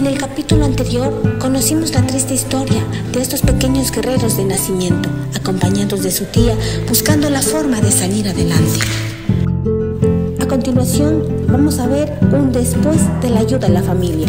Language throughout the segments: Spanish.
En el capítulo anterior conocimos la triste historia de estos pequeños guerreros de nacimiento, acompañados de su tía, buscando la forma de salir adelante. A continuación vamos a ver un después de la ayuda a la familia.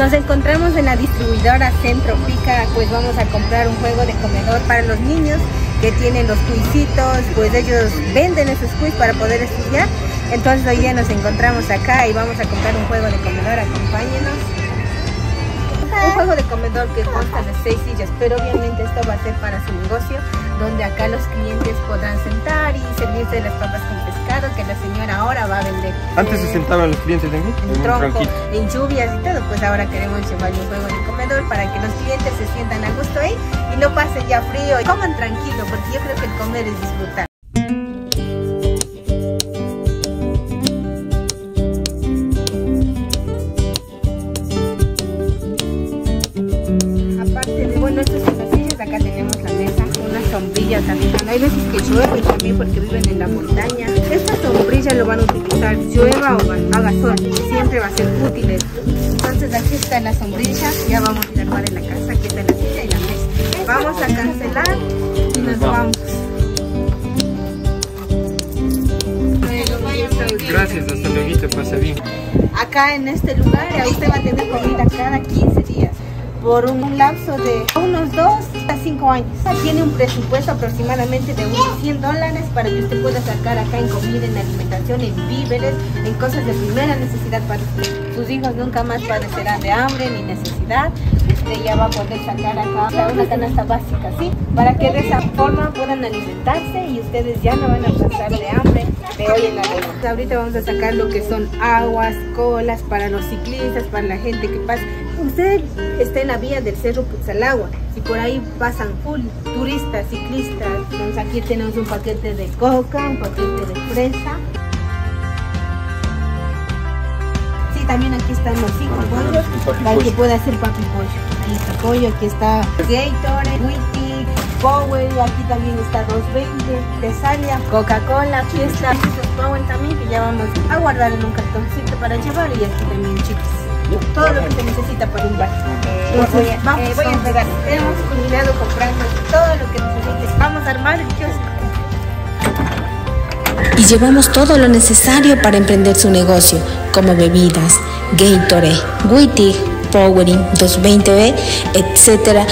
Nos encontramos en la distribuidora Centro Pica, pues vamos a comprar un juego de comedor para los niños que tienen los cuisitos, pues ellos venden esos quiz para poder estudiar. Entonces hoy día nos encontramos acá y vamos a comprar un juego de comedor, acompáñenos. Un juego de comedor que consta de seis sillas, pero obviamente esto va a ser para su negocio, donde acá los clientes podrán sentar y servirse de las papas con que la señora ahora va a vender. Antes se sentaban los clientes en, en tronco, en lluvias y todo, pues ahora queremos llevar un juego de comedor para que los clientes se sientan a gusto ahí y no pasen ya frío y coman tranquilo, porque yo creo que el comer es disfrutar. Aparte de, bueno, estos sillas, acá tenemos la mesa, una sombrilla también. Hay veces que llueve también porque viven en la montaña. Sombrilla lo van a utilizar, llueva o haga sol, siempre va a ser útil. Entonces aquí está la sombrilla, ya vamos a ir a armar en la casa, aquí está la silla y la mesa. Vamos a cancelar y nos vamos. Gracias, hasta luego, te pasa bien. acá en este lugar usted va a tener comida cada 15 días por un lapso de unos 2 a 5 años. Tiene un presupuesto aproximadamente de unos 100 dólares para que usted pueda sacar acá en comida, en alimentación, en víveres, en cosas de primera necesidad para sus hijos nunca más padecerán de hambre ni necesidad. Usted ya va a poder sacar acá una canasta básica, ¿sí? Para que de esa forma puedan alimentarse y ustedes ya no van a pasar de hambre de hoy en adelante. Ahorita vamos a sacar lo que son aguas, colas para los ciclistas, para la gente que pasa. Usted está en la vía del Cerro Putzalagua, si por ahí pasan full turistas, ciclistas, entonces aquí tenemos un paquete de coca, un paquete de fresa. Sí, también aquí están los cinco pollos, para que pueda hacer papi pollo. Ahí está pollo, aquí está Gatorade, Witty, Power, aquí también está 220, Tesalia, Coca-Cola, aquí está estos Power también que ya vamos a guardar en un cartoncito para llevar y aquí también chicos. Todo lo que se necesita para un bar. Entonces, vamos, voy a entregar. Hemos culminado comprando todo lo que necesites. Vamos a armar el kiosco. y llevamos todo lo necesario para emprender su negocio, como bebidas, Gatorade, Wittig, Powering, 220B, etc.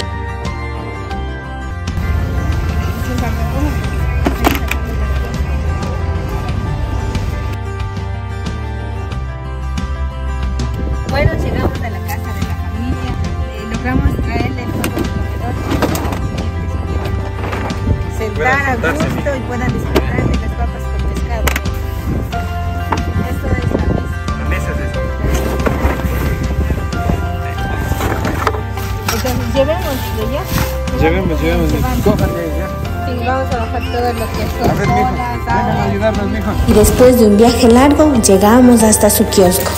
Sentar a gusto y puedan disfrutar de las papas con pescado. Esto es la mesa. La mesa es esta. Entonces, llevemos de ya. Llevemos, llevemos. Cójale, ya. Sí, vamos a bajar todo lo que A son ver, mijo. a ayudarnos, mijo. Y después de un viaje largo, llegamos hasta su kiosco.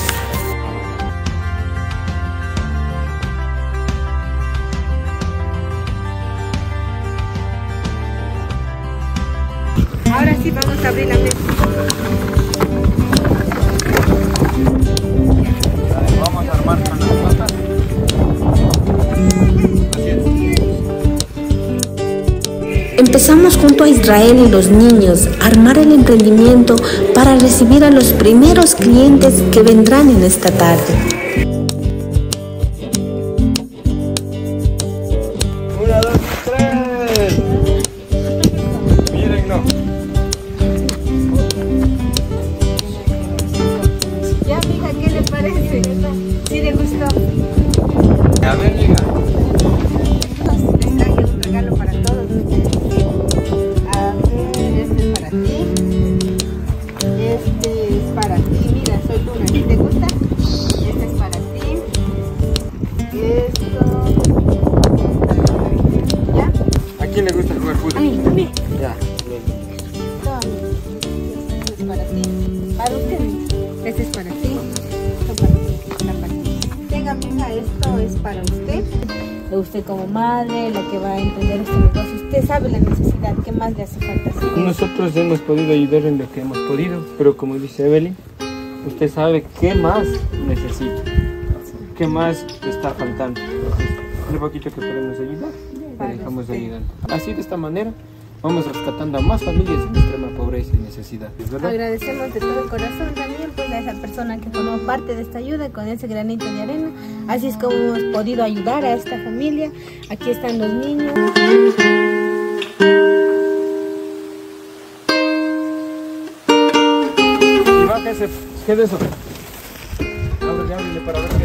Empezamos junto a Israel y los niños a armar el emprendimiento para recibir a los primeros clientes que vendrán en esta tarde. Quién le gusta jugar fútbol? Ay, mira. Ya. Sí, para usted. Este es para ti. Esto para ti. Para ti. Tenga, mija, esto es para usted. Usted como madre, la que va a entender este negocio, usted sabe la necesidad, ¿qué más le hace falta? Nosotros hemos podido ayudar en lo que hemos podido, pero como dice Evelyn, usted sabe qué más necesita, qué más le está faltando. Lo poquito que podemos ayudar, dejamos ayudando. Así de esta manera vamos rescatando a más familias en extrema pobreza y necesidad, ¿verdad? Agradecemos de todo corazón también pues, a esa persona que formó parte de esta ayuda con ese granito de arena. Así es como hemos podido ayudar a esta familia. Aquí están los niños. ¿qué es eso? Ábrele, ábrele para ver qué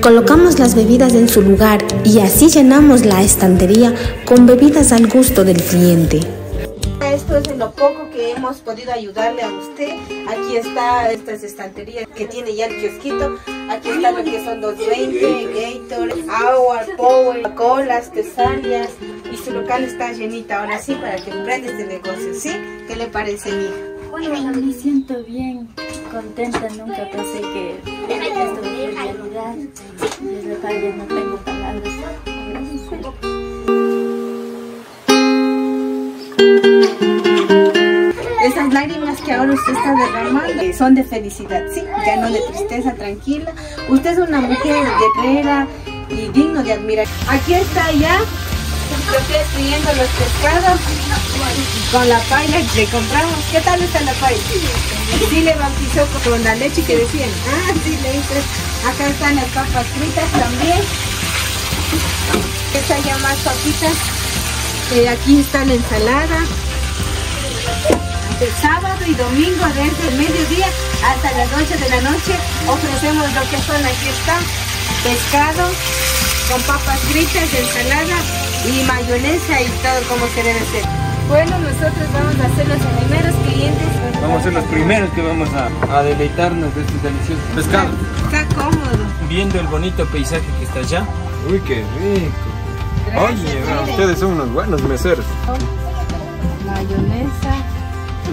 Colocamos las bebidas en su lugar y así llenamos la estantería con bebidas al gusto del cliente. Es de lo poco que hemos podido ayudarle a usted. Aquí está estas estanterías que tiene ya el kiosquito. Aquí está lo que son 220, Gator, agua, Power, colas, tesalias. Y su local está llenita. Ahora sí, para que emprenda este negocio, ¿sí? ¿Qué le parece, mija? Bueno, me siento bien, contenta, nunca pensé que esto realidad. Ya no tengo palabras. Lágrimas que ahora usted está derramando son de felicidad, sí, ya no de tristeza, tranquila. Usted es una mujer guerrera y digno de admirar. Aquí está ya, usted friendo los pescados con la paila que le compramos. ¿Qué tal está la paila? Sí le bautizó con la leche que decían. Ah, sí le hice. Acá están las papas fritas también. Esta ya más papitas. Eh, aquí está la ensalada de sábado y domingo desde el mediodía hasta las 8 de la noche ofrecemos lo que son aquí está pescado con papas fritas, ensalada y mayonesa y todo como se debe ser. Bueno, nosotros vamos a ser los primeros clientes. Vamos a ser los primeros que vamos a, a deleitarnos de estos deliciosos pescados. Está cómodo. Viendo el bonito paisaje que está allá. Uy, qué rico. Gracias, Oye, ustedes son unos buenos meseros. Mayonesa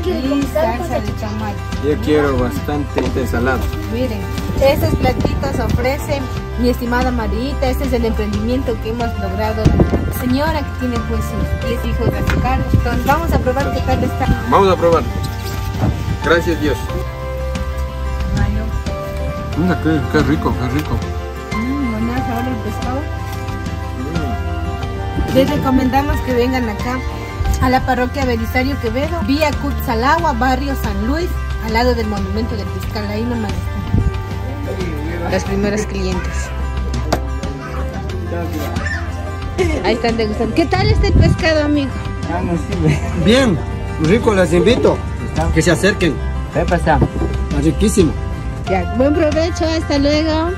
y salsa de tomate. Yo quiero bastante ensalada. Miren, estos platitos ofrece mi estimada Marita. Este es el emprendimiento que hemos logrado. Señora que tiene pues sus 10 hijos a su cargo. Entonces vamos a probar qué tal está. Vamos a probar. Gracias Dios. Mayo. Mira, qué, qué rico, qué rico. Mm, buenas, ahora el pescado. Les recomendamos que vengan acá a la parroquia Belisario Quevedo, vía Cutzalagua, barrio San Luis, al lado del monumento del fiscal. Ahí nomás están. Los primeros clientes. Ahí están degustando. ¿Qué tal está el pescado, amigo? Bien, rico, les invito que se acerquen. ¿Qué pasa? Está riquísimo. Ya, buen provecho, hasta luego.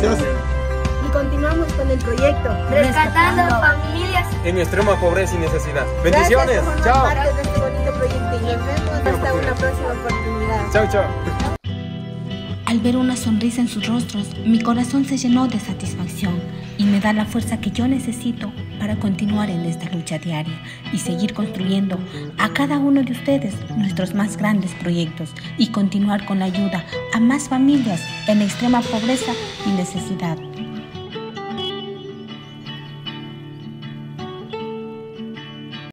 Gracias. Con el proyecto. Rescatando familias. En extrema pobreza y necesidad. Gracias por formar parte de este bonito proyecto y nos vemos hasta una próxima oportunidad. Chao, chao. Al ver una sonrisa en sus rostros, mi corazón se llenó de satisfacción y me da la fuerza que yo necesito para continuar en esta lucha diaria y seguir construyendo a cada uno de ustedes nuestros más grandes proyectos y continuar con la ayuda a más familias en extrema pobreza y necesidad.